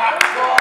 That's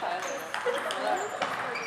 child.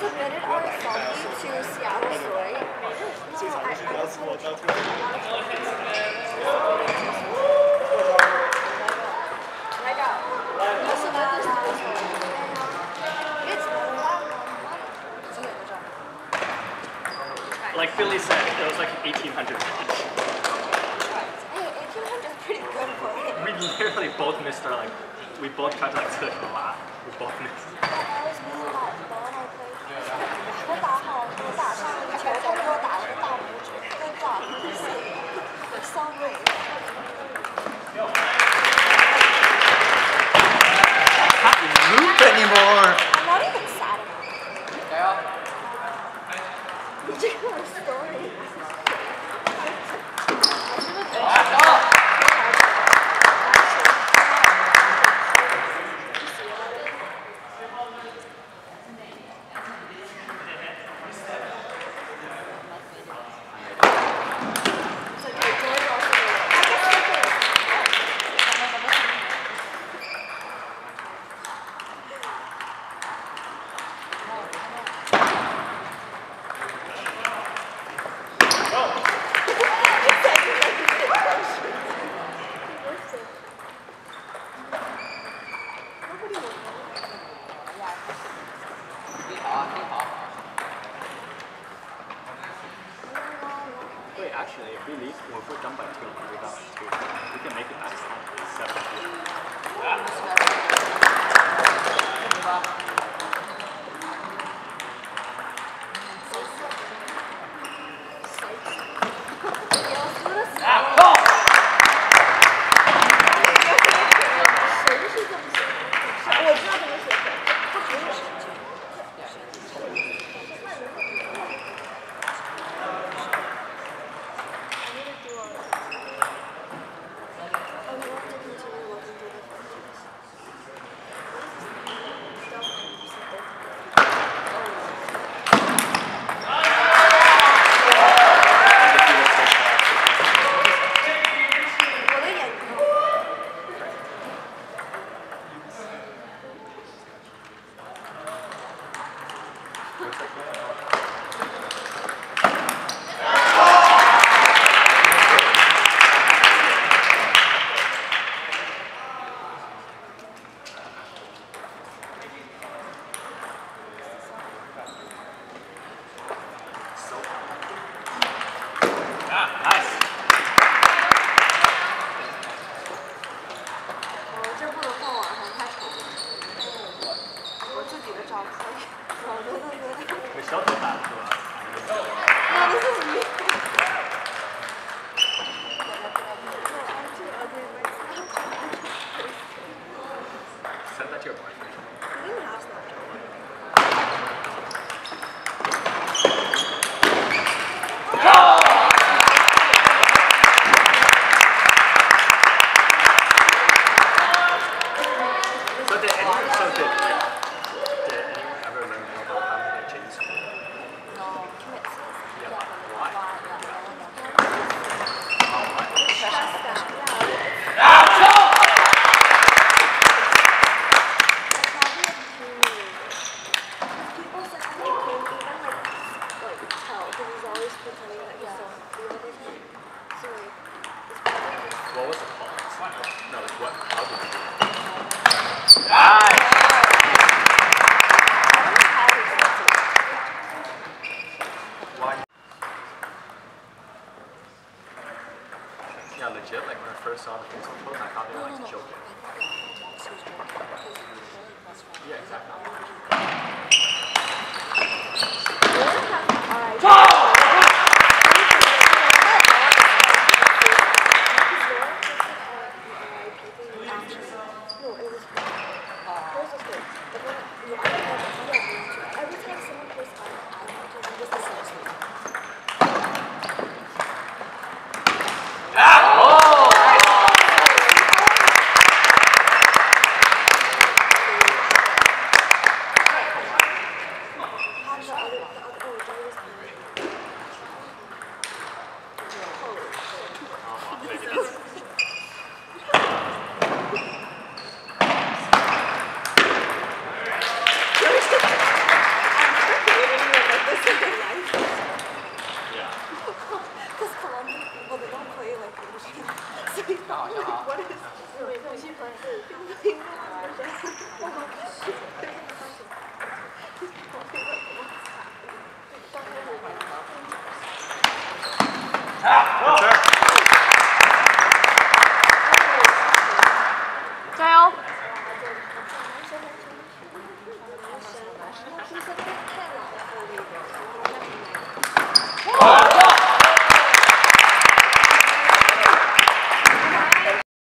submitted our selfie to Seattle Soy. I, Like Philly said, it was like 1800. We literally both missed our like, we both got like such a lot. We both missed. More.